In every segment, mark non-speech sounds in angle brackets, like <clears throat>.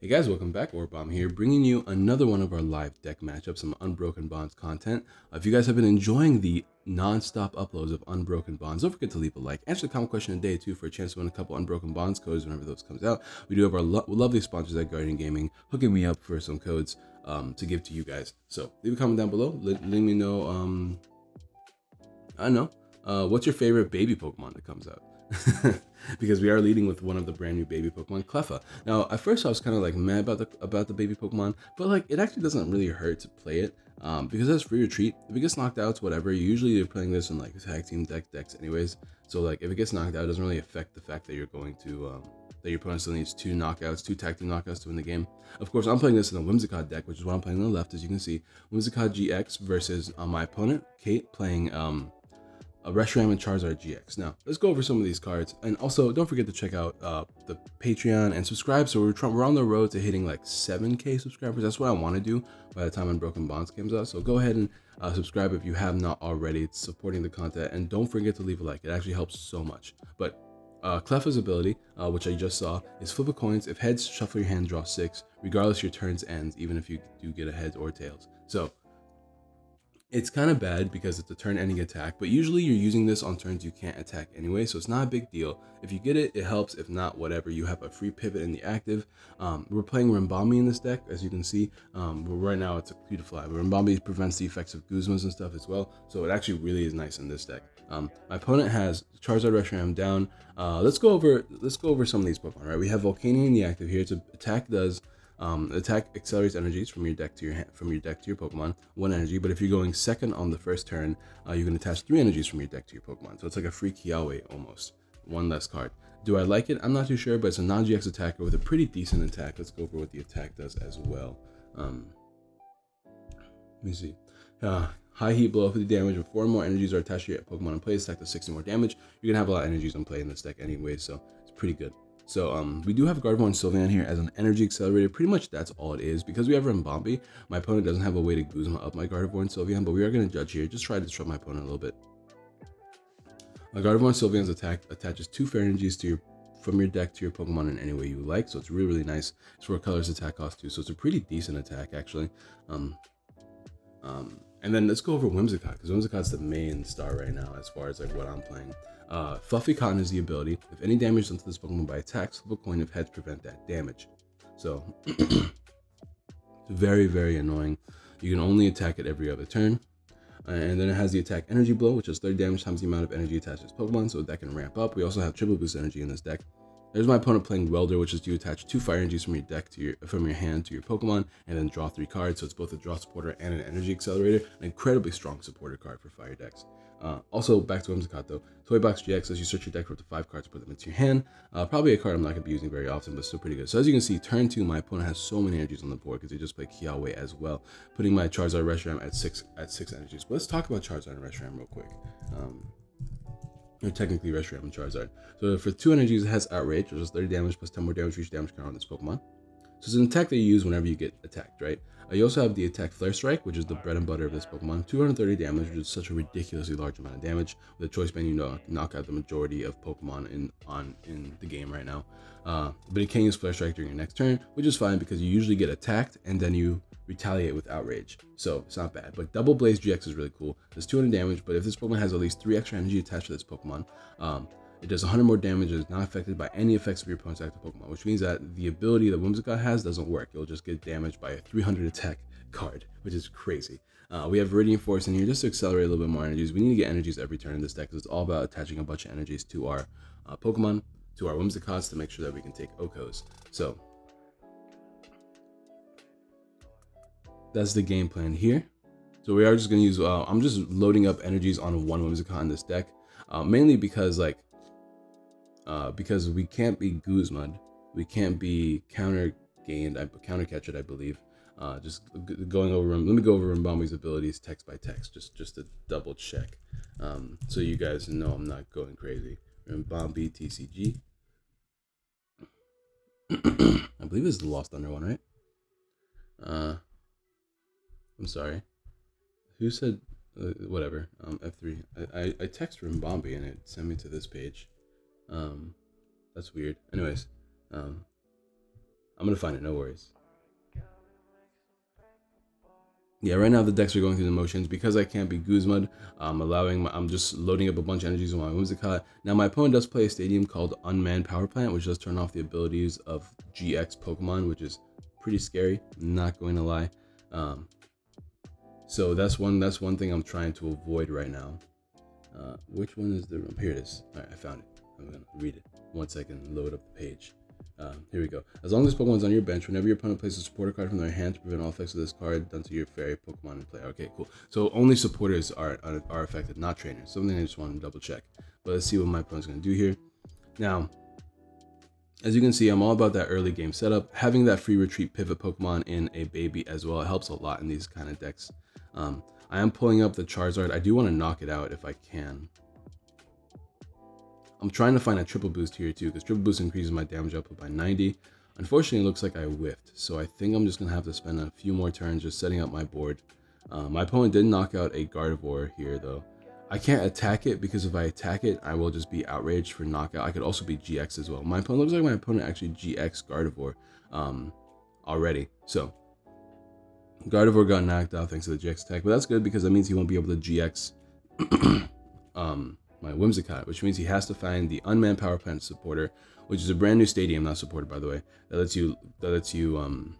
Hey guys, welcome back. AuraBomb here, bringing you another one of our live deck matchups, some Unbroken Bonds content. Uh, if you guys have been enjoying the non-stop uploads of Unbroken Bonds, don't forget to leave a like. Answer the comment question a day too for a chance to win a couple Unbroken Bonds codes whenever those comes out. We do have our lo lovely sponsors at Guardian Gaming hooking me up for some codes um, to give to you guys. So leave a comment down below. Let, let me know. Um, I don't know. Uh, what's your favorite baby Pokemon that comes out? <laughs> because we are leading with one of the brand new baby Pokemon, Cleffa. Now, at first I was kind of like mad about the about the baby Pokemon, but like it actually doesn't really hurt to play it um, because it's free retreat. If it gets knocked out, it's whatever. Usually you're playing this in like tag team deck decks anyways, so like if it gets knocked out, it doesn't really affect the fact that you're going to um, that your opponent still needs two knockouts, two tag team knockouts to win the game. Of course, I'm playing this in a Whimsicott deck, which is what I'm playing on the left, as you can see. Whimsicott GX versus uh, my opponent, Kate, playing um, a Reshiram and Charizard GX. Now, let's go over some of these cards. And also, don't forget to check out uh, the Patreon and subscribe. So we're, we're on the road to hitting like 7K subscribers. That's what I want to do by the time Unbroken Bonds comes out. So go ahead and uh, subscribe if you have not already. It's supporting the content. And don't forget to leave a like. It actually helps so much. But uh, ability, uh, which I just saw, is flip a coins. If heads, shuffle your hand, draw six, regardless your turns ends, even if you do get a heads or tails. So it's kind of bad because it's a turn ending attack, but usually you're using this on turns you can't attack anyway, so it's not a big deal. If you get it, it helps. If not, whatever. You have a free pivot in the active. Um, we're playing Ribombee in this deck, as you can see. Um, but right now it's a beautiful fly. But Ribombee prevents the effects of Guzmas and stuff as well, so it actually really is nice in this deck. Um, my opponent has Charizard Reshiram down. Uh, let's go over let's go over some of these Pokemon. Right, we have Volcanion in the active here. Its attack does um, attack accelerates energies from your deck to your from your deck to your Pokemon, one energy. But if you're going second on the first turn, uh, you can attach three energies from your deck to your Pokemon. So it's like a free Kiawe almost, one less card. Do I like it? I'm not too sure, but it's a non-GX attacker with a pretty decent attack. Let's go over what the attack does as well. Um, let me see. Uh, high heat blow 50 damage with four more energies are attached to your Pokemon in play. Attack does 60 more damage. You're gonna have a lot of energies in play in this deck anyway, so it's pretty good. So um, we do have Gardevoir and Sylveon here as an energy accelerator. Pretty much that's all it is. Because we have Ribombee, my opponent doesn't have a way to Guzma up my Gardevoir and Sylveon, but we are going to judge here. Just try to disrupt my opponent a little bit. My Gardevoir and Sylveon's attack attaches two fair energies to your from your deck to your Pokemon in any way you like. So it's really, really nice. It's for colors attack cost too. So it's a pretty decent attack actually. Um, um, and then let's go over Whimsicott because Whimsicott's the main star right now as far as like what I'm playing. Uh, Fluffy Cotton is the ability. If any damage done to this Pokemon by attacks, flip a coin of heads prevent that damage. So, <clears throat> it's very, very annoying. You can only attack it every other turn. Uh, and then it has the attack energy blow, which is 30 damage times the amount of energy attached to this Pokemon, so that can ramp up. We also have triple boost energy in this deck. There's my opponent playing Welder, which is you attach two fire energies from your deck to your from your hand to your Pokemon, and then draw three cards. So it's both a draw supporter and an energy accelerator, an incredibly strong supporter card for fire decks. Uh, also, back to Whimsicott though. Toy Box GX says you search your deck for up to five cards, put them into your hand. Uh, probably a card I'm not going to be using very often, but still pretty good. So as you can see, turn two, my opponent has so many energies on the board because they just play Kiawe as well, putting my Charizard Reshiram at six at six energies. But let's talk about Charizard and Reshiram real quick. Um, or technically Reshiram and Charizard. So for two energies, it has Outrage, which is 30 damage plus 10 more damage for each damage card on this Pokemon. So it's an attack that you use whenever you get attacked, right? Uh, you also have the attack Flare Strike, which is the bread and butter of this Pokemon. 230 damage, which is such a ridiculously large amount of damage. With a choice band, you know, knock out the majority of Pokemon in on in the game right now. Uh, but it can use Flare Strike during your next turn, which is fine because you usually get attacked and then you retaliate with Outrage. So it's not bad. But Double Blaze GX is really cool. It's 200 damage, but if this Pokemon has at least 3 extra energy attached to this Pokemon, um, it does 100 more damage and is not affected by any effects of your opponent's active Pokemon, which means that the ability that Whimsicott has doesn't work. It'll just get damaged by a 300 attack card, which is crazy. Uh, we have Viridian Forest in here just to accelerate a little bit more energies. We need to get energies every turn in this deck because it's all about attaching a bunch of energies to our uh, Pokemon, to our Whimsicotts to make sure that we can take OHKOs. So that's the game plan here. So we are just going to use, uh, I'm just loading up energies on one Whimsicott in this deck, uh, mainly because like uh, because we can't be Guzmud, we can't be counter gained, I, counter catch it, I believe. Uh, just going over, let me go over Ribombee's abilities text by text, just just to double check, um, so you guys know I'm not going crazy. Ribombee TCG. <clears throat> I believe this is the Lost Thunder one, right? Uh, I'm sorry. Who said uh, whatever? Um, F3. I, I, I text Ribombee and it sent me to this page. Um, that's weird. Anyways, um, I'm gonna find it. No worries. Yeah, right now the decks are going through the motions because I can't be Guzma. I'm allowing. My, I'm just loading up a bunch of energies on my Whimsicott. Now my opponent does play a stadium called Unmanned Power Plant, which does turn off the abilities of GX Pokemon, which is pretty scary. Not going to lie. Um, so that's one. That's one thing I'm trying to avoid right now. Uh, which one is the room? Here it is. All right, I found it. I'm gonna read it. One second, load up the page. Um, here we go. As long as this Pokemon's on your bench, whenever your opponent places a supporter card from their hand to prevent all effects of this card done to your fairy Pokemon in play. Okay, cool. So only supporters are, are, are affected, not trainers. Something I just want to double check. But let's see what my opponent's going to do here. Now, as you can see, I'm all about that early game setup. Having that free retreat pivot Pokemon in a baby as well it helps a lot in these kind of decks. Um, I am pulling up the Charizard. I do want to knock it out if I can. I'm trying to find a triple boost here too, because triple boost increases my damage output by 90. Unfortunately, it looks like I whiffed, so I think I'm just going to have to spend a few more turns just setting up my board. Uh, my opponent did knock out a Gardevoir here, though. I can't attack it, because if I attack it, I will just be outraged for knockout. I could also be GX as well. My opponent looks like my opponent actually GX Gardevoir um, already, so... Gardevoir got knocked out thanks to the GX attack, but that's good because that means he won't be able to GX <clears throat> um, my Whimsicott, which means he has to find the unmanned power plant supporter, which is a brand new stadium, not supported by the way, that lets you that lets you um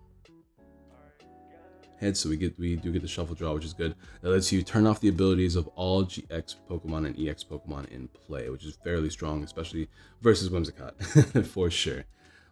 head so we get we do get the shuffle draw, which is good. That lets you turn off the abilities of all GX Pokemon and EX Pokemon in play, which is fairly strong, especially versus Whimsicott, <laughs> for sure.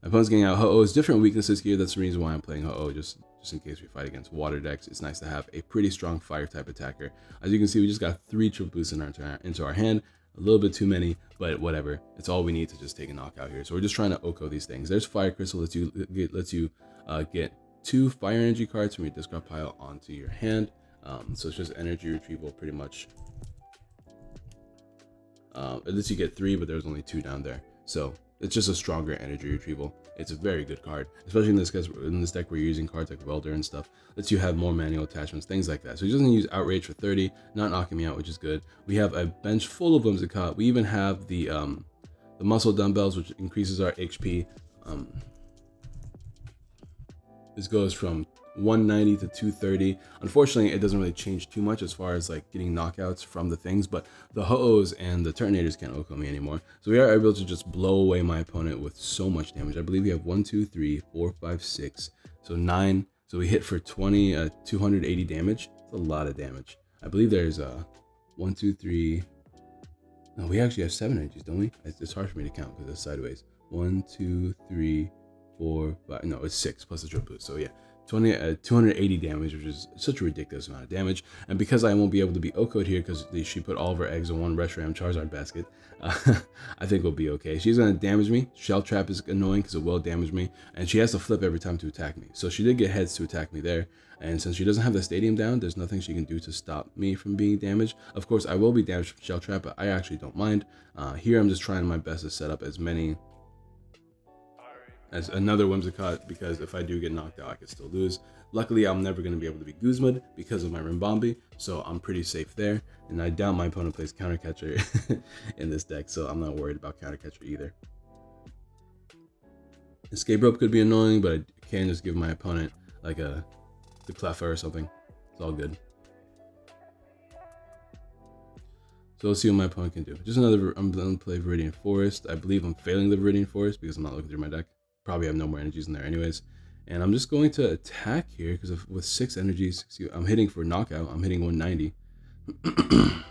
My opponent's getting out Ho-Oh's different weaknesses here. That's the reason why I'm playing Ho-Oh, just, just in case we fight against water decks. It's nice to have a pretty strong fire type attacker. As you can see, we just got three triple boosts in our, into our hand a little bit too many, but whatever. It's all we need to just take a knockout here. So we're just trying to OHKO these things. There's Fire Crystal lets you get lets you uh, get two Fire Energy cards from your discard pile onto your hand. Um, so it's just energy retrieval pretty much. Uh, it lets you get three, but there's only two down there. So it's just a stronger energy retrieval. It's a very good card, especially in this case, in this deck where you're using cards like Welder and stuff. Lets you have more manual attachments, things like that. So he doesn't use Outrage for 30, not knocking me out, which is good. We have a bench full of Whimsicott. We even have the um, the muscle dumbbells, which increases our HP. Um, this goes from 190 to 230. Unfortunately, it doesn't really change too much as far as like getting knockouts from the things, but the Ho-Ohs and the Turtonators can't OHKO me anymore. So we are able to just blow away my opponent with so much damage. I believe we have one, two, three, four, five, six, so nine. So we hit for 20, uh, 280 damage. It's a lot of damage. I believe there's uh, one, two, three. No, we actually have seven energies, don't we? It's hard for me to count because it's sideways. One, two, three, four, five. No, it's six plus the drip boost. So yeah, 20, uh, 280 damage, which is such a ridiculous amount of damage. And because I won't be able to be OHKO'd here because she put all of her eggs in one Reshiram Charizard basket, uh, <laughs> I think we'll be okay. She's going to damage me. Shell Trap is annoying because it will damage me. And she has to flip every time to attack me. So she did get heads to attack me there. And since she doesn't have the stadium down, there's nothing she can do to stop me from being damaged. Of course, I will be damaged from Shell Trap, but I actually don't mind. Uh, here, I'm just trying my best to set up as many as another Whimsicott because if I do get knocked out, I could still lose. Luckily, I'm never going to be able to be Guzmud because of my Ribombee, so I'm pretty safe there. And I doubt my opponent plays Counter Catcher <laughs> in this deck, so I'm not worried about Counter Catcher either. Escape Rope could be annoying, but I can just give my opponent like a the or something. It's all good. So let's see what my opponent can do. Just another, I'm going to play Viridian Forest. I believe I'm failing the Viridian Forest because I'm not looking through my deck probably have no more energies in there anyways. And I'm just going to attack here because with six energies, I'm hitting for knockout. I'm hitting 190. <clears throat>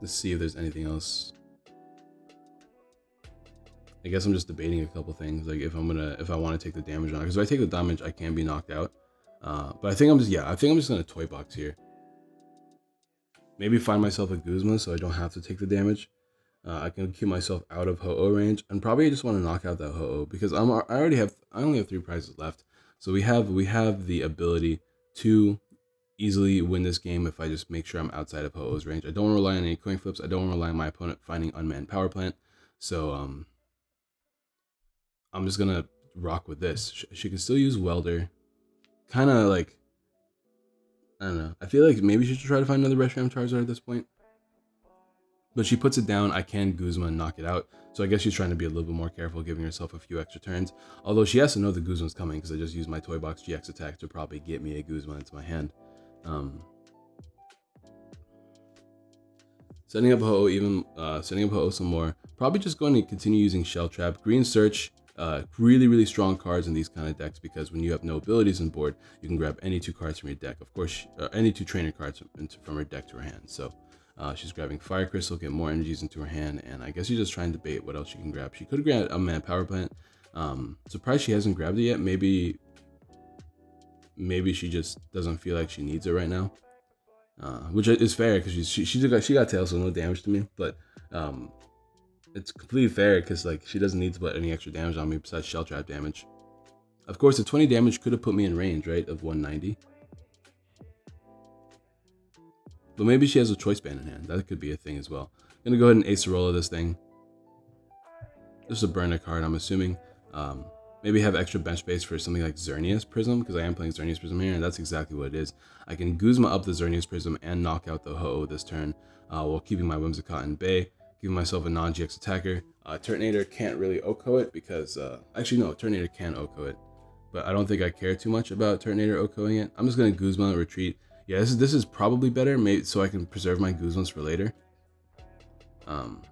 Let's see if there's anything else. I guess I'm just debating a couple things, like if I'm gonna, if I want to take the damage on, because if I take the damage, I can be knocked out. Uh, but I think I'm just, yeah, I think I'm just gonna toy box here. Maybe find myself a Guzma so I don't have to take the damage. Uh, I can keep myself out of Ho-Oh range, and probably just want to knock out that Ho-Oh because I'm I already have I only have three prizes left, so we have we have the ability to easily win this game if I just make sure I'm outside of Ho-Oh's range. I don't rely on any coin flips. I don't rely on my opponent finding unmanned power plant. So um, I'm just gonna rock with this. She, she can still use welder, kind of like I don't know. I feel like maybe she should try to find another Reshiram Charizard at this point. But she puts it down, I can Guzma and knock it out. So I guess she's trying to be a little bit more careful, giving herself a few extra turns. Although she has to know the Guzma's coming because I just used my Toy Box GX attack to probably get me a Guzma into my hand. Um, setting up Ho-Oh even, uh, setting up Ho-Oh some more. Probably just going to continue using Shell Trap. Green Search, uh, really, really strong cards in these kind of decks because when you have no abilities on board, you can grab any two cards from your deck. Of course, uh, any two trainer cards from, from her deck to her hand. So uh, she's grabbing Fire Crystal, get more energies into her hand, and I guess she's just trying to debate what else she can grab. She could grab a Man Power Plant. Um, surprised she hasn't grabbed it yet. Maybe, maybe she just doesn't feel like she needs it right now, uh, which is fair because she, she she got she got tail, so no damage to me. But um, it's completely fair because like she doesn't need to put any extra damage on me besides shell trap damage. Of course, the 20 damage could have put me in range, right, of 190. But maybe she has a choice band in hand. That could be a thing as well. I'm gonna go ahead and ace Acerola this thing. A burn a card, I'm assuming. Um, maybe have extra bench space for something like Xerneas Prism, because I am playing Xerneas Prism here, and that's exactly what it is. I can Guzma up the Xerneas Prism and knock out the Ho-Oh this turn, uh, while keeping my Whimsicott in bay, giving myself a non-GX attacker. Uh, Turtonator can't really OHKO it, because, uh, actually no, Turtonator can OHKO it, but I don't think I care too much about Turtonator OHKOing it. I'm just going to Guzma retreat, yeah, this is, this is probably better, so I can preserve my Guzmas for later. Um,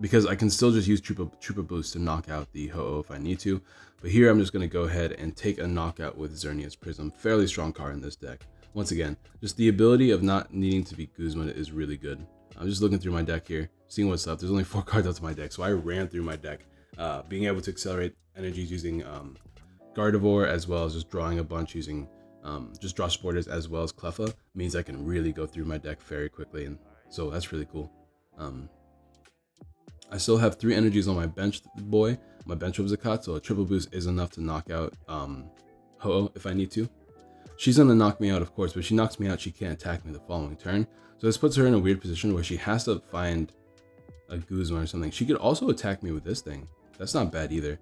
because I can still just use Triple, Triple Boost to knock out the Ho-Oh if I need to. But here I'm just going to go ahead and take a knockout with Xerneas Prism. Fairly strong card in this deck. Once again, just the ability of not needing to be Guzma is really good. I'm just looking through my deck here, seeing what's up. There's only <laughs> four cards out to my deck, so I ran through my deck. Uh, being able to accelerate energies using um, Gardevoir as well as just drawing a bunch using um, just draw supporters as well as Cleffa means I can really go through my deck very quickly. And so that's really cool. Um, I still have three energies on my bench boy, my bench Whimsicott, so a triple boost is enough to knock out um, Ho-Oh if I need to. She's gonna knock me out, of course, but she knocks me out, she can't attack me the following turn. So this puts her in a weird position where she has to find a Guzma or something. She could also attack me with this thing. That's not bad either.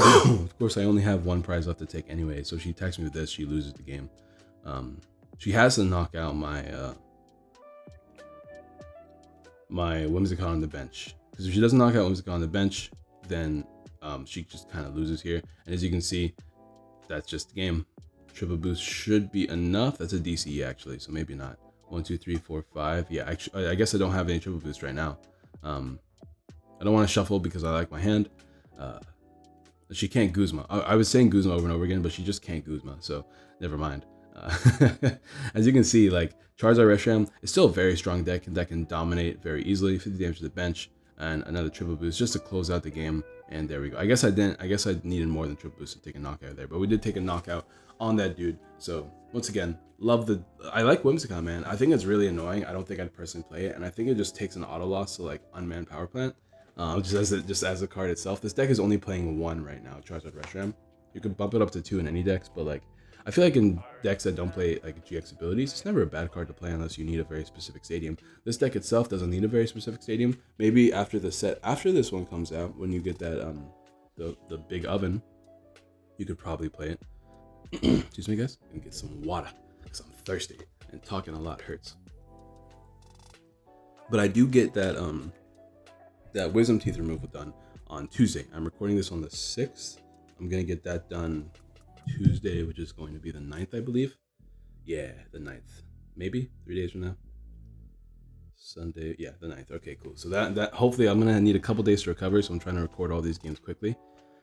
Of course, I only have one prize left to take anyway, so she attacks me with this, she loses the game. Um, she has to knock out my uh, my Whimsicott on the bench. Because if she doesn't knock out Whimsicott on the bench, then um, she just kind of loses here. And as you can see, that's just the game. Triple boost should be enough. That's a DCE actually, so maybe not. One, two, three, four, five. Yeah, actually, I guess I don't have any triple boost right now. Um, I don't want to shuffle because I like my hand. Uh, she can't Guzma. I, I, was saying Guzma over and over again, but she just can't Guzma, so never mind. Uh, <laughs> as you can see, like Charizard Reshiram is still a very strong deck and that can dominate very easily. 50 damage to the bench and another triple boost just to close out the game. And there we go. I guess I didn't. I guess I needed more than triple boost to take a knockout there, but we did take a knockout on that dude. So once again, love the. I like Whimsicott, man. I think it's really annoying. I don't think I'd personally play it, and I think it just takes an auto loss to like unmanned power plant uh, just as a, just as a card itself. This deck is only playing one right now, Charizard Reshiram. You could bump it up to two in any decks, but like I feel like in decks that don't play like GX abilities, it's never a bad card to play unless you need a very specific stadium. This deck itself doesn't need a very specific stadium. Maybe after the set, after this one comes out, when you get that um the the big oven, you could probably play it. <clears throat> Excuse me, guys. And get some water because I'm thirsty and talking a lot hurts. But I do get that um that wisdom teeth removal done on Tuesday. I'm recording this on the 6th. I'm going to get that done Tuesday, which is going to be the 9th, I believe. Yeah, the 9th. Maybe three days from now. Sunday, yeah, the 9th. Okay, cool. So that that hopefully I'm gonna need a couple days to recover. So I'm trying to record all these games quickly.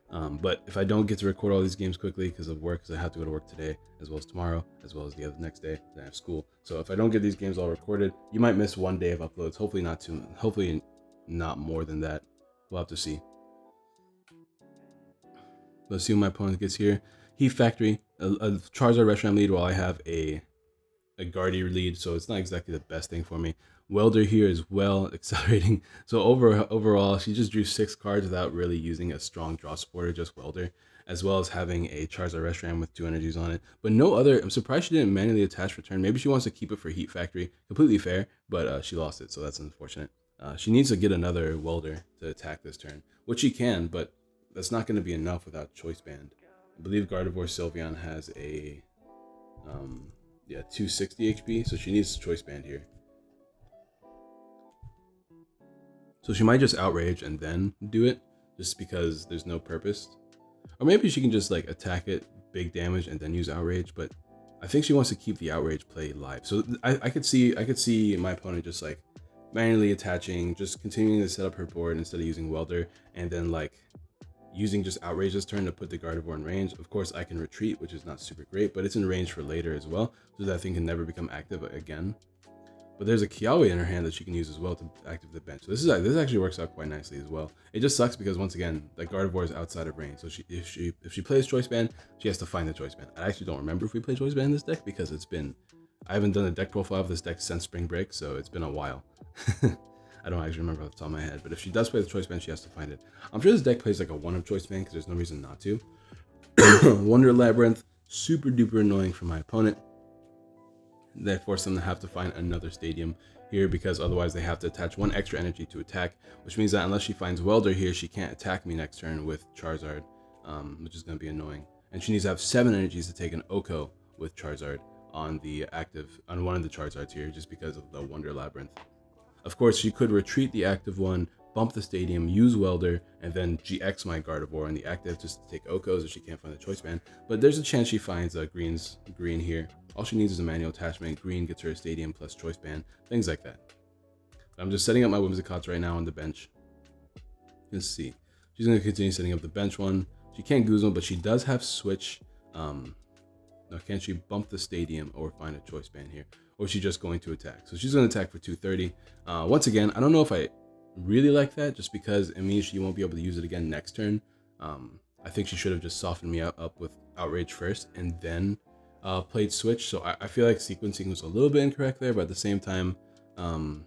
Um, but if I don't get to record all these games quickly because of work, because I have to go to work today, as well as tomorrow, as well as the other next day, then I have school. So if I don't get these games all recorded, you might miss one day of uploads. Hopefully not too. Hopefully not more than that. We'll have to see. Let's see when my opponent gets here. Heat Factory, a, a Charizard Reshiram lead while I have a a Guardian lead, so it's not exactly the best thing for me. Welder here as well, <laughs> accelerating. So over overall, she just drew six cards without really using a strong draw supporter, just Welder, as well as having a Charizard Reshiram with two energies on it. But no other, I'm surprised she didn't manually attach return. Maybe she wants to keep it for Heat Factory. Completely fair, but uh, she lost it, so that's unfortunate. Uh, she needs to get another welder to attack this turn, which she can, but that's not going to be enough without Choice Band. I believe Gardevoir Sylveon has a, um, yeah, 260 HP, so she needs Choice Band here. So she might just outrage and then do it, just because there's no purpose. Or maybe she can just like attack it, big damage, and then use outrage. But I think she wants to keep the outrage play live. So I, I could see I could see my opponent just like manually attaching, just continuing to set up her board instead of using welder, and then like using just outrage this turn to put the Gardevoir in range. Of course, I can retreat, which is not super great, but it's in range for later as well, so that thing can never become active again. But there's a Kiawe in her hand that she can use as well to activate the bench. So this is this actually works out quite nicely as well. It just sucks because once again, the Gardevoir is outside of range. So she if she if she plays Choice Band, she has to find the Choice Band. I actually don't remember if we play Choice Band in this deck because it's been I haven't done a deck profile of this deck since Spring Break, so it's been a while. <laughs> I don't actually remember off the top of my head, but if she does play the Choice Band, she has to find it. I'm sure this deck plays like a one of Choice Band because there's no reason not to. <coughs> Wonder Labyrinth, super duper annoying for my opponent. That force them to have to find another stadium here because otherwise they have to attach one extra energy to attack, which means that unless she finds Welder here, she can't attack me next turn with Charizard, um, which is going to be annoying. And she needs to have seven energies to take an OHKO with Charizard on the active, on one of the Charizards here, just because of the Wonder Labyrinth. Of course, she could retreat the active one, bump the stadium, use Welder, and then GX my Gardevoir in the active just to take OHKOs if she can't find the choice band. But there's a chance she finds uh, Green's green here. All she needs is a manual attachment. Green gets her a stadium plus choice band, things like that. I'm just setting up my Whimsicotts right now on the bench. Let's see. She's going to continue setting up the bench one. She can't Guzma, but she does have switch. Um, now, can she bump the stadium or find a choice band here? Or is she just going to attack? So she's going to attack for 230. Uh, once again, I don't know if I really like that just because it means she won't be able to use it again next turn. Um, I think she should have just softened me up, with Outrage first and then uh, played Switch. So I, I, feel like sequencing was a little bit incorrect there, but at the same time, um,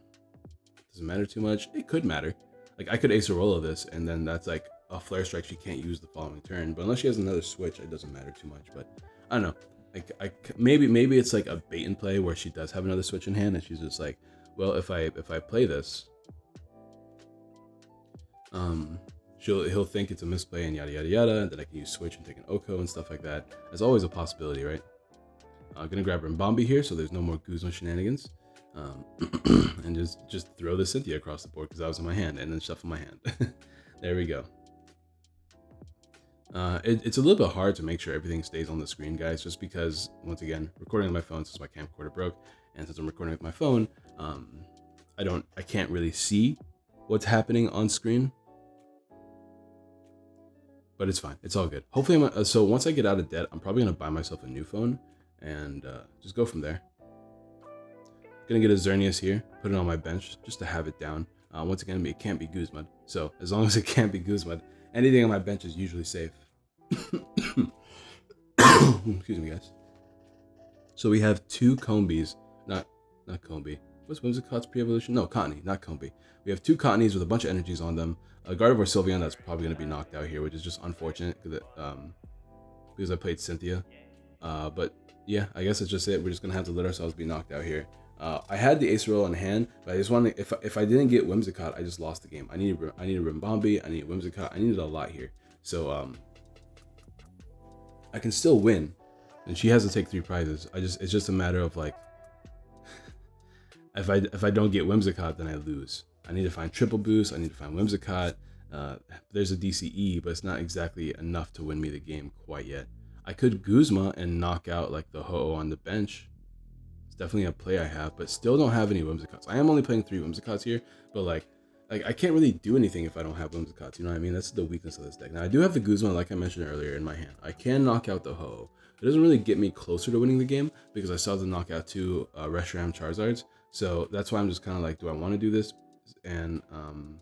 doesn't matter too much. It could matter. Like I could Acerola this and then that's like a Flare Strike she can't use the following turn. But unless she has another Switch, it doesn't matter too much. But I don't know. Like I, maybe maybe it's like a bait and play where she does have another Switch in hand and she's just like, well, if I if I play this, um, she'll he'll think it's a misplay and yada yada yada, and then I can use switch and take an OHKO and stuff like that. There's always a possibility, right? I'm gonna grab Ribombee here, so there's no more Guzma shenanigans, um, <clears throat> and just just throw the Cynthia across the board because that was in my hand, and then shuffle my hand. <laughs> there we go. Uh, it, it's a little bit hard to make sure everything stays on the screen, guys, just because, once again, recording on my phone since my camcorder broke, and since I'm recording with my phone, um, I don't, I can't really see what's happening on screen but it's fine. It's all good. Hopefully, I'm, uh, so once I get out of debt, I'm probably gonna buy myself a new phone and uh, just go from there. Gonna get a Xerneas here, put it on my bench just to have it down. Uh, once again, it can't be Guzma. So as long as it can't be Guzma, anything on my bench is usually safe. <coughs> Excuse me, guys. So we have two Combees, not not Combi. What's Whimsicott's pre-evolution? No, Cottonee, not Combi. We have two Cottonees with a bunch of energies on them. A Gardevoir Sylveon that's probably going to be knocked out here, which is just unfortunate because um, because I played Cynthia. Uh, but yeah, I guess that's just it. We're just going to have to let ourselves be knocked out here. Uh, I had the ace roll in hand, but I just wanted if if I didn't get Whimsicott, I just lost the game. I needed I needed Ribombee, I needed Whimsicott, I needed a lot here. So um, I can still win, and she has to take three prizes. I just it's just a matter of like <laughs> if I if I don't get Whimsicott, then I lose. I need to find triple boost. I need to find Whimsicott. Uh, there's a DCE, but it's not exactly enough to win me the game quite yet. I could Guzma and knock out like the Ho-Oh on the bench. Definitely a play I have, but still don't have any Whimsicotts. I am only playing three Whimsicotts here, but like, like I can't really do anything if I don't have Whimsicotts. You know what I mean? That's the weakness of this deck. Now I do have the Guzma, like I mentioned earlier, in my hand. I can knock out the Ho-Oh. It doesn't really get me closer to winning the game because I still have to knock out two uh, Reshiram Charizards. So that's why I'm just kind of like, do I want to do this? And um,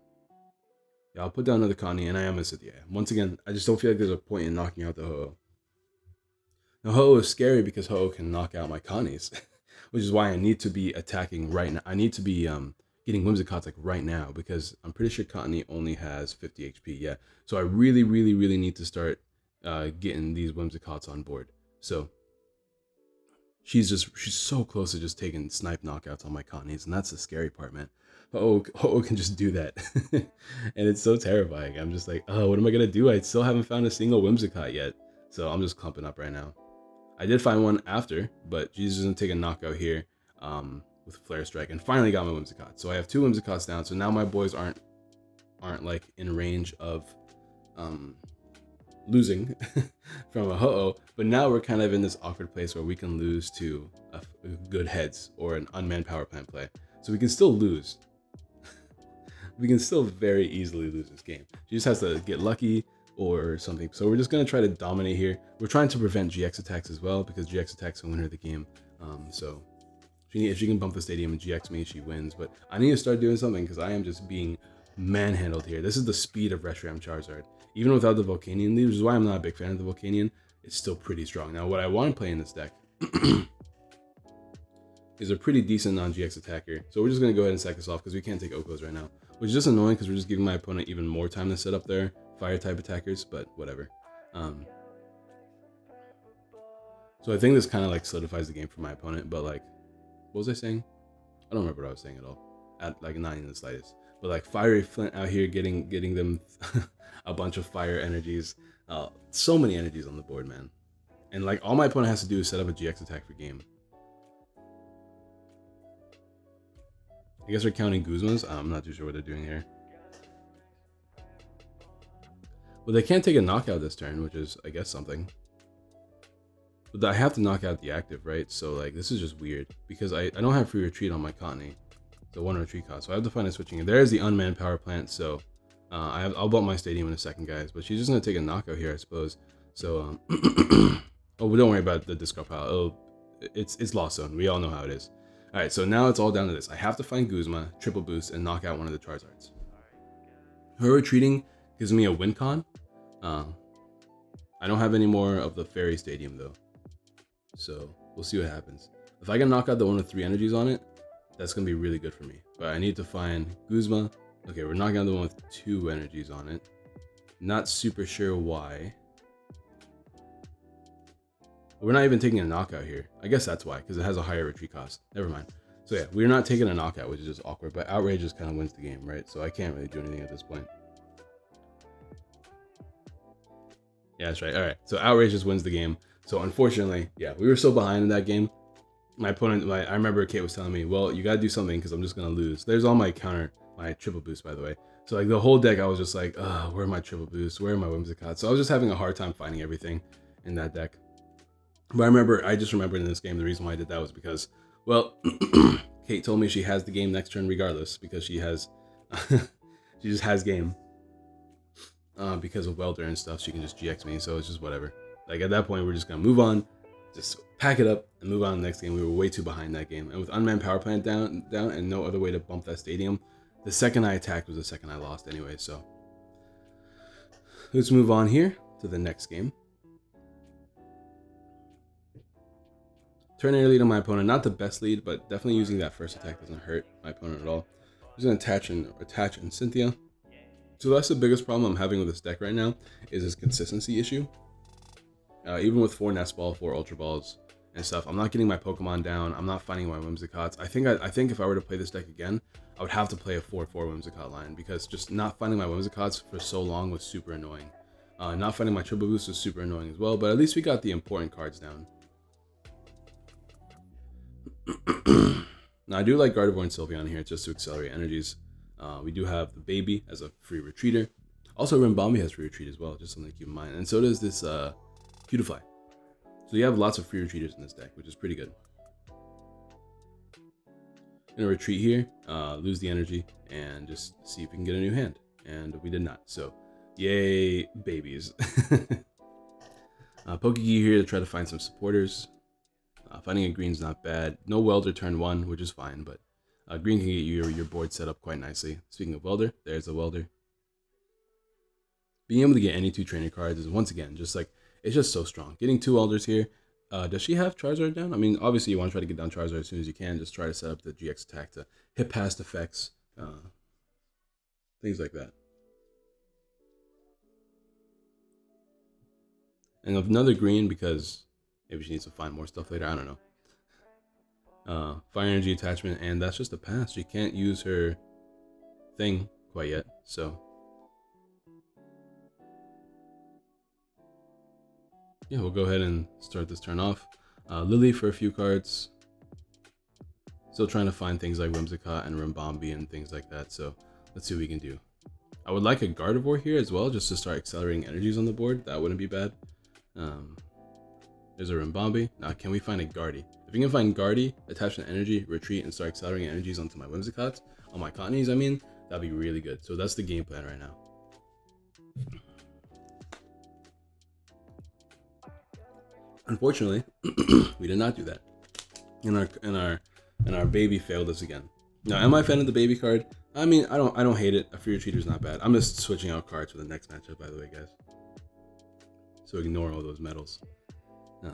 yeah, I'll put down another Connie, and I am a Cynthia. Once again, I just don't feel like there's a point in knocking out the Ho-Oh. Now, Ho-Oh is scary because Ho-Oh can knock out my Connies, <laughs> which is why I need to be attacking right now. I need to be um, getting Whimsicotts like right now because I'm pretty sure Cottonee only has 50 HP. Yeah, so I really, really, really need to start uh, getting these Whimsicotts on board. So she's just she's so close to just taking snipe knockouts on my Connies, and that's the scary part, man. Oh, oh, can just do that, <laughs> and it's so terrifying. I'm just like, oh, what am I gonna do? I still haven't found a single Whimsicott yet, so I'm just clumping up right now. I did find one after, but she's gonna take a knockout here um, with Flare Strike, and finally got my Whimsicott. So I have two Whimsicotts down. So now my boys aren't aren't like in range of um, losing <laughs> from a ho-oh, but now we're kind of in this awkward place where we can lose to a, a good heads or an unmanned power plant play. So we can still lose. <laughs> we can still very easily lose this game. She just has to get lucky or something. So we're just going to try to dominate here. We're trying to prevent GX attacks as well because GX attacks can win her the game. Um, so she, if she can bump the stadium and GX me, she wins. But I need to start doing something because I am just being manhandled here. This is the speed of Reshiram Charizard. Even without the Volcanion lead, which is why I'm not a big fan of the Volcanion, it's still pretty strong. Now, what I want to play in this deck <clears throat> is a pretty decent non-GX attacker. So we're just going to go ahead and sack this off because we can't take OHKOs right now. Which is just annoying because we're just giving my opponent even more time to set up their fire type attackers, but whatever. Um, so I think this kind of like solidifies the game for my opponent, but like, what was I saying? I don't remember what I was saying at all. At like not in the slightest. But like Fiery Flint out here getting getting them <laughs> a bunch of fire energies. Uh, so many energies on the board, man. And like all my opponent has to do is set up a GX attack for game. I guess they're counting Guzmas. I'm not too sure what they're doing here. Well, they can't take a knockout this turn, which is, I guess, something. But I have to knock out the active, right? So, like, this is just weird. Because I, I don't have free retreat on my Cottonee. The one retreat cost. So I have to find a switching. And there's the unmanned power plant, so... Uh, I have, I'll bump my stadium in a second, guys. But she's just going to take a knockout here, I suppose. So, um... <clears throat> oh, but don't worry about the discard pile. Oh, it's, it's Lost Zone. We all know how it is. Alright, so now it's all down to this. I have to find Guzma, triple boost, and knock out one of the Charizards. Her retreating gives me a win con. Uh, I don't have any more of the Fairy Stadium, though. So, we'll see what happens. If I can knock out the one with three energies on it, that's going to be really good for me. But I need to find Guzma. Okay, we're knocking out the one with two energies on it. Not super sure why. We're not even taking a knockout here. I guess that's why, because it has a higher retreat cost. Never mind. So yeah, we're not taking a knockout, which is just awkward, but Outrage just kind of wins the game, right? So I can't really do anything at this point. Yeah, that's right. All right. So Outrage just wins the game. So unfortunately, yeah, we were so behind in that game. My opponent, my, I remember Kate was telling me, well, you got to do something because I'm just going to lose. There's all my counter, my triple boost, by the way. So like the whole deck, I was just like, uh, where are my triple boosts? Where are my Whimsicott? So I was just having a hard time finding everything in that deck. But I remember, I just remembered in this game, the reason why I did that was because, well, <clears throat> Kate told me she has the game next turn regardless because she has, <laughs> she just has game. Uh, because of welder and stuff, she can just GX me, so it's just whatever. Like at that point, we're just gonna move on, just pack it up and move on to the next game. We were way too behind that game, and with unmanned power plant down, down, and no other way to bump that stadium, the second I attacked was the second I lost anyway. So let's move on here to the next game. Turn air lead on my opponent. Not the best lead, but definitely using that first attack doesn't hurt my opponent at all. I'm just gonna attach and attach and Cynthia. So that's the biggest problem I'm having with this deck right now is this consistency issue. Uh, even with four Nest Ball, four Ultra Balls, and stuff, I'm not getting my Pokemon down. I'm not finding my Whimsicotts. I think I, I think if I were to play this deck again, I would have to play a 4-4 Whimsicott line because just not finding my Whimsicotts for so long was super annoying. Uh, not finding my Triple Boost was super annoying as well, but at least we got the important cards down. <clears throat> now, I do like Gardevoir and Sylveon here just to accelerate energies. Uh, we do have the baby as a free retreater. Also, Ribombee has free retreat as well, just something to keep in mind. And so does this uh, Cutiefly. So you have lots of free retreaters in this deck, which is pretty good. Gonna retreat here, uh, lose the energy, and just see if we can get a new hand. And we did not. So, yay, babies. <laughs> uh, Pokegear here to try to find some supporters. Uh, finding a green's not bad. No welder turn one, which is fine, but uh, green can get you your, your board set up quite nicely. Speaking of welder, there's a welder. Being able to get any two trainer cards is once again just like it's just so strong. Getting two elders here. Uh, does she have Charizard down? I mean, obviously you want to try to get down Charizard as soon as you can. Just try to set up the GX attack to hit past effects, uh, things like that. And another green because maybe she needs to find more stuff later. I don't know. Uh, fire energy attachment, and that's just a pass. She can't use her thing quite yet, so yeah, we'll go ahead and start this turn off. Uh, Lillie for a few cards. Still trying to find things like Whimsicott and Ribombee and things like that. So let's see what we can do. I would like a Gardevoir here as well, just to start accelerating energies on the board. That wouldn't be bad. Um, there's a Ribombee. Now, can we find a Guardy? If you can find Guardy, attach an energy, retreat, and start accelerating energies onto my Whimsicotts, on my Cottonees, I mean, that'd be really good. So that's the game plan right now. Unfortunately, <clears throat> we did not do that. And our and our and our baby failed us again. Now, am I a fan of the baby card? I mean, I don't I don't hate it. A free is not bad. I'm just switching out cards for the next matchup, by the way, guys. So ignore all those medals. No.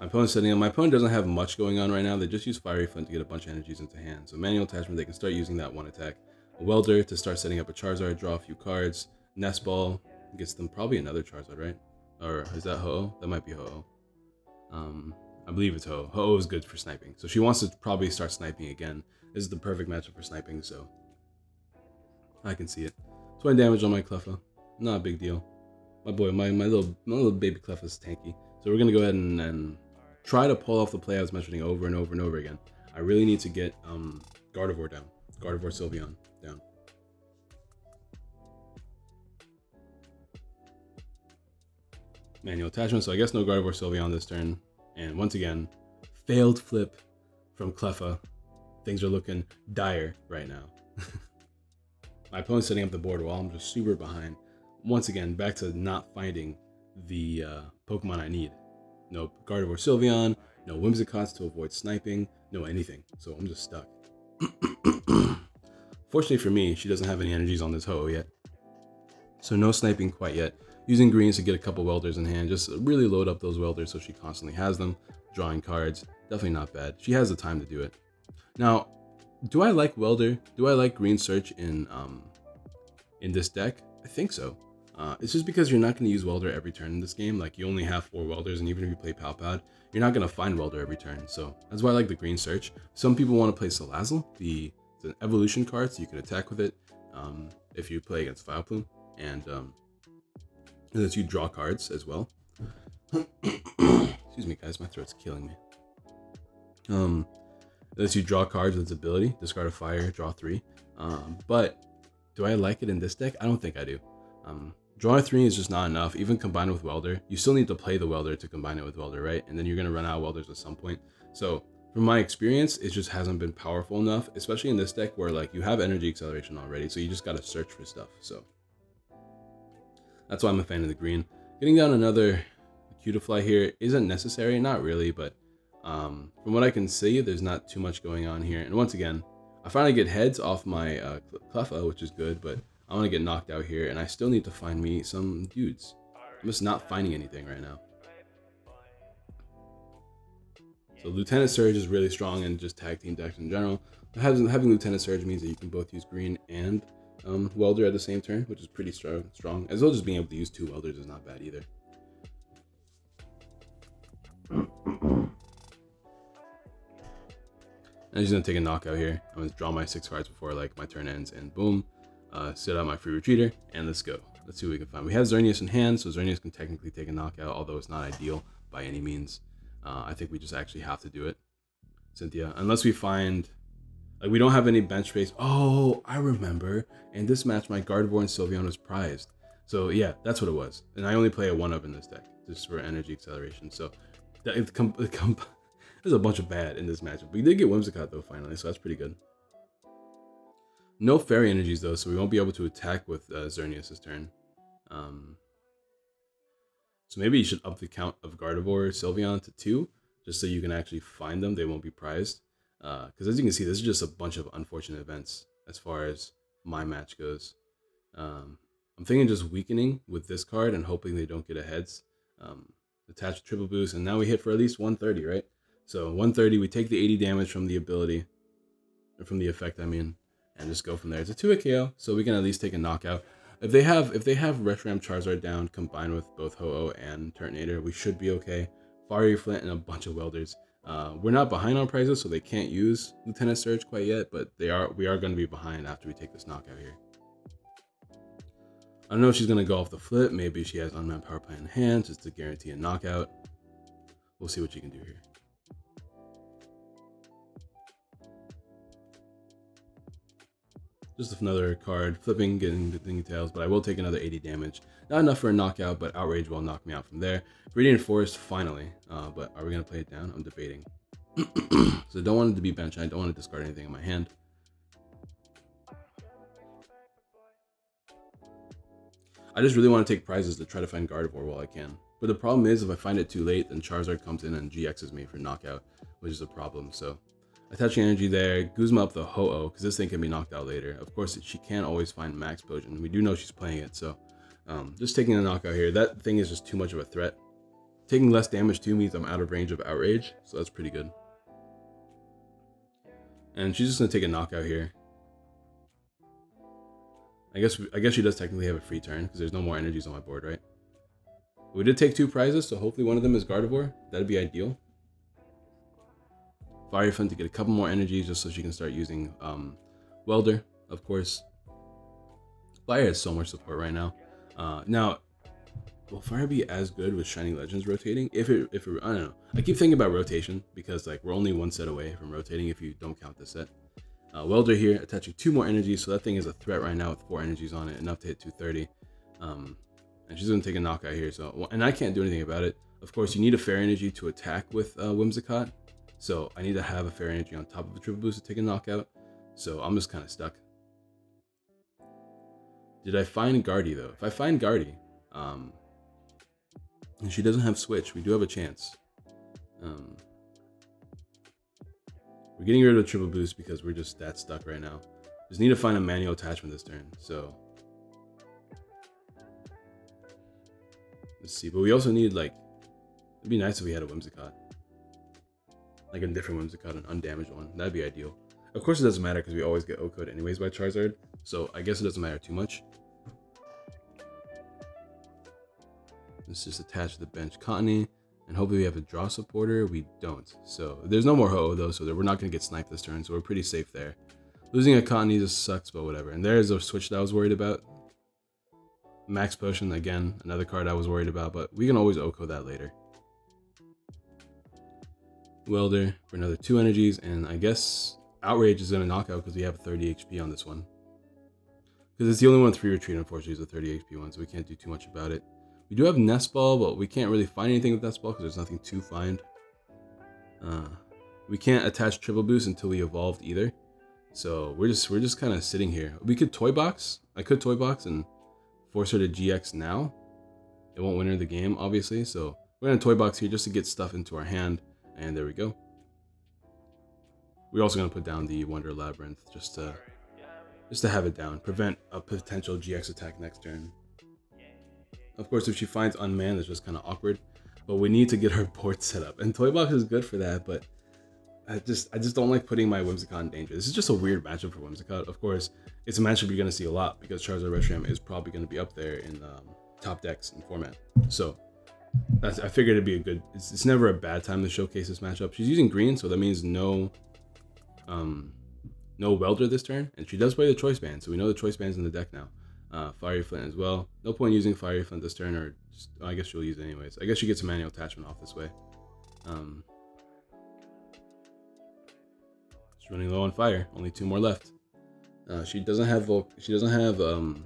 My opponent's setting up. My opponent doesn't have much going on right now. They just use Fiery Flint to get a bunch of energies into hand. So manual attachment, they can start using that one attack. A Welder to start setting up a Charizard, draw a few cards. Nest Ball gets them probably another Charizard, right? Or is that Ho-Oh? That might be Ho-Oh. Um, I believe it's Ho-Oh. Ho-Oh is good for sniping. So she wants to probably start sniping again. This is the perfect matchup for sniping, so I can see it. 20 damage on my Cleffa. Not a big deal. My boy, my, my little my little baby Cleffa is tanky. So we're gonna go ahead and, and try to pull off the play I was mentioning over and over and over again. I really need to get um, Gardevoir down. Gardevoir Sylveon down. Manual attachment, so I guess no Gardevoir Sylveon this turn. And once again, failed flip from Cleffa. Things are looking dire right now. <laughs> My opponent's setting up the board while I'm just super behind. Once again, back to not finding the uh, Pokemon I need. No Gardevoir Sylveon, no Whimsicotts to avoid sniping, no anything. So I'm just stuck. <clears throat> Fortunately for me, she doesn't have any energies on this Ho yet. So no sniping quite yet. Using greens to get a couple welders in hand, just really load up those welders so she constantly has them. Drawing cards, definitely not bad. She has the time to do it. Now, do I like welder? Do I like green search in um in this deck? I think so. Uh, it's just because you're not going to use welder every turn in this game. Like you only have four welders, and even if you play Pal Pad, you're not going to find welder every turn. So that's why I like the green search. Some people want to play Salazzle, the it's an evolution card, so you can attack with it um, if you play against Vileplume, and um, it lets you draw cards as well. <coughs> Excuse me, guys, my throat's killing me. Um, it lets you draw cards with its ability, discard a fire, draw three. Um, but do I like it in this deck? I don't think I do. Um, drawing three is just not enough, even combined with Welder. You still need to play the Welder to combine it with Welder, right? And then you're going to run out of Welders at some point. So from my experience, it just hasn't been powerful enough, especially in this deck where like you have energy acceleration already. So you just got to search for stuff. So that's why I'm a fan of the green. Getting down another Cutiefly here isn't necessary, not really, but um, from what I can see, there's not too much going on here. And once again, I finally get heads off my uh, Cleffa, which is good, but I want to get knocked out here, and I still need to find me some dudes. I'm just not finding anything right now. So Lieutenant Surge is really strong in just tag team decks in general. Having, having Lieutenant Surge means that you can both use green and um, welder at the same turn, which is pretty strong. Strong as well. Just being able to use two welders is not bad either. I'm just gonna take a knockout here. I'm gonna draw my six cards before like my turn ends, and boom, uh, sit out my free retreater, and let's go. Let's see what we can find. We have Xerneas in hand, so Xerneas can technically take a knockout, although it's not ideal by any means. Uh, I think we just actually have to do it, Cynthia, unless we find like we don't have any bench space. Oh, I remember. In this match, my Gardevoir and Sylveon was prized. So yeah, that's what it was. And I only play a one up in this deck just for energy acceleration. So that it, it <laughs> there's a bunch of bad in this matchup. We did get Whimsicott though finally, so that's pretty good. No fairy energies though, so we won't be able to attack with uh, Xerneas' turn. Um, so maybe you should up the count of Gardevoir Sylveon to two, just so you can actually find them. They won't be prized. Because uh, as you can see, this is just a bunch of unfortunate events as far as my match goes. Um, I'm thinking just weakening with this card and hoping they don't get a heads. Um, attach triple boost, and now we hit for at least 130, right? So 130, we take the 80 damage from the ability, or from the effect, I mean, and just go from there. It's a 2 hit KO, so we can at least take a knockout. If they have if they have Reshiram Charizard down combined with both Ho-Oh and Turtonator, we should be okay. Fiery Flint and a bunch of welders. Uh, we're not behind on prizes, so they can't use Lieutenant Surge quite yet, but they are. We are going to be behind after we take this knockout here. I don't know if she's going to go off the flip. Maybe she has unmanned power plant in hand just to guarantee a knockout. We'll see what she can do here. Just another card, flipping, getting the thingy tails, but I will take another 80 damage. Not enough for a knockout, but Outrage will knock me out from there. Radiant Forest, finally. Uh, but are we going to play it down? I'm debating. <clears throat> so I don't want it to be bench. I don't want to discard anything in my hand. I just really want to take prizes to try to find Gardevoir while I can. But the problem is, if I find it too late, then Charizard comes in and GXs me for knockout, which is a problem. So Attaching energy there, Guzma up the Ho-Oh, because this thing can be knocked out later. Of course, she can't always find Max Potion. We do know she's playing it, so um, just taking a knockout here. That thing is just too much of a threat. Taking less damage too means I'm out of range of Outrage, so that's pretty good. And she's just gonna take a knockout here. I guess I guess she does technically have a free turn because there's no more energies on my board, right? We did take two prizes, so hopefully one of them is Gardevoir. That'd be ideal. Fiery Flint to get a couple more energies just so she can start using um, Welder, of course. Fire has so much support right now. Uh, now, will Fire be as good with Shining Legends rotating? If it, if it, I don't know. I keep thinking about rotation because like we're only one set away from rotating if you don't count this set. Uh, Welder here attaching two more energies, so that thing is a threat right now with four energies on it, enough to hit 230. Um, and she's gonna take a knockout here. So, and I can't do anything about it. Of course, you need a fairy energy to attack with uh, Whimsicott, so I need to have a fairy energy on top of a triple boost to take a knockout. So I'm just kind of stuck. Did I find Guardy though? If I find Guardy, um, and she doesn't have switch, we do have a chance. Um, we're getting rid of the triple boost because we're just that stuck right now. Just need to find a manual attachment this turn. So let's see. But we also need like it'd be nice if we had a Whimsicott like a different ones to cut an undamaged one. That'd be ideal. Of course, it doesn't matter because we always get OHKO'd anyways by Charizard, so I guess it doesn't matter too much. Let's just attach the bench Cottonee, and hopefully we have a draw supporter. We don't. So there's no more Ho-Oh though, so we're not going to get sniped this turn, so we're pretty safe there. Losing a Cottonee just sucks, but whatever. And there's a switch that I was worried about. Max Potion, again, another card I was worried about, but we can always OHKO that later. Welder for another two energies, and I guess Outrage is going to knock out because we have 30 HP on this one. Because it's the only one with free retreat, unfortunately, is a 30 HP one, so we can't do too much about it. We do have Nest Ball, but we can't really find anything with Nest Ball because there's nothing to find. Uh, we can't attach Triple Boost until we evolved either. So we're just we're just kind of sitting here. We could Toy Box. I could Toy Box and force her to GX now. It won't win her the game, obviously. So we're gonna Toy Box here just to get stuff into our hand. And there we go. We're also going to put down the Wonder Labyrinth just to, just to have it down. Prevent a potential GX attack next turn. Of course, if she finds Unmanned, it's just kind of awkward. But we need to get her <laughs> board set up. And Toy Box is good for that, but I just I just don't like putting my Whimsicott in danger. This is just a weird matchup for Whimsicott. Of course, it's a matchup you're going to see a lot because Charizard Reshiram is probably going to be up there in um, top decks and format. So I figured it'd be a good. It's, it's, never a bad time to showcase this matchup. She's using green, so that means no, um, no welder this turn, and she does play the choice band, so we know the choice band's in the deck now. Uh, fiery flint as well. No point using fiery flint this turn, or just, I guess she'll use it anyways. I guess she gets a manual attachment off this way. Um, she's running low on fire. Only two more left. Uh, she doesn't have Vul she doesn't have um,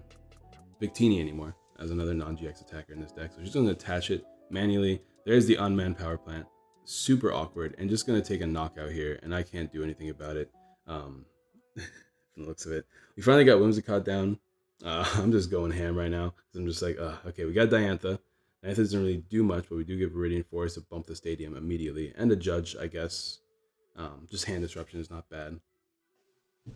Victini anymore as another non-GX attacker in this deck, so she's going to attach it manually. There's the unmanned power plant. Super awkward and just going to take a knockout here, and I can't do anything about it. Um, <laughs> from the looks of it. We finally got Whimsicott down. Uh, <laughs> I'm just going ham right now. because I'm just like, uh, okay, we got Diantha. Diantha doesn't really do much, but we do give Viridian Forest to bump the stadium immediately. And a Judge, I guess. Um, just hand disruption is not bad. So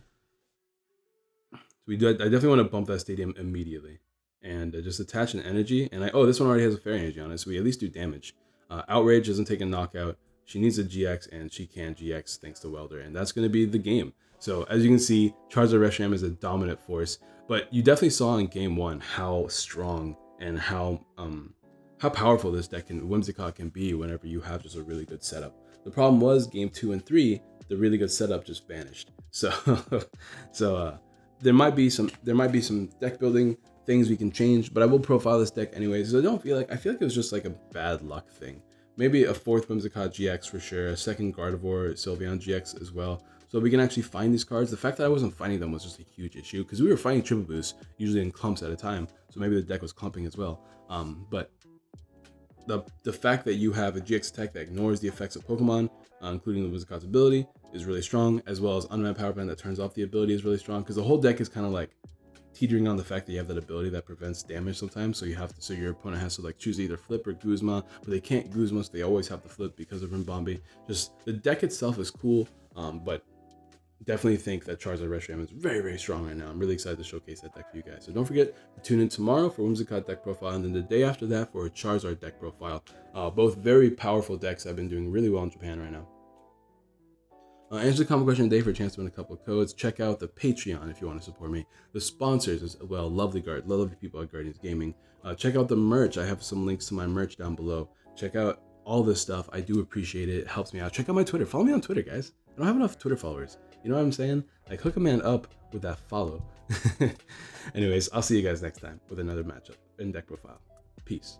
we do. I definitely want to bump that stadium immediately and uh, just attach an energy. And I, oh, this one already has a fairy energy on it, so we at least do damage. Uh, Outrage doesn't take a knockout. She needs a GX, and she can GX thanks to Welder, and that's going to be the game. So as you can see, Charizard Reshiram is a dominant force, but you definitely saw in game one how strong and how um, how powerful this deck can Whimsicott can be whenever you have just a really good setup. The problem was game two and three, the really good setup just vanished. <laughs> So, so uh, there might be some there might be some deck building things we can change, but I will profile this deck anyways. So I don't feel like, I feel like it was just like a bad luck thing. Maybe a fourth Whimsicott GX for sure, a second Gardevoir Sylveon GX as well. so we can actually find these cards. The fact that I wasn't finding them was just a huge issue because we were finding triple boosts usually in clumps at a time. So maybe the deck was clumping as well. Um, but the the fact that you have a GX tech that ignores the effects of Pokemon, uh, including the Whimsicott's ability, is really strong, as well as Unmanned Power Plant that turns off the ability is really strong because the whole deck is kind of like teetering on the fact that you have that ability that prevents damage sometimes. So you have to, so your opponent has to like choose either flip or Guzma, but they can't Guzma, so they always have to flip because of Ribombee. Just the deck itself is cool, um, but definitely think that Charizard Reshiram is very, very strong right now. I'm really excited to showcase that deck for you guys. So don't forget to tune in tomorrow for Whimsicott deck profile, and then the day after that for a Charizard deck profile. Uh, both very powerful decks i have been doing really well in Japan right now. Uh, answer the comment question today for a chance to win a couple of codes. Check out the Patreon if you want to support me. The sponsors as well, Lovely Guard, lovely people at Guardians Gaming. Uh, check out the merch. I have some links to my merch down below. Check out all this stuff. I do appreciate it. It helps me out. Check out my Twitter. Follow me on Twitter, guys. I don't have enough Twitter followers. You know what I'm saying? Like hook a man up with that follow. <laughs> Anyways, I'll see you guys next time with another matchup in deck profile. Peace.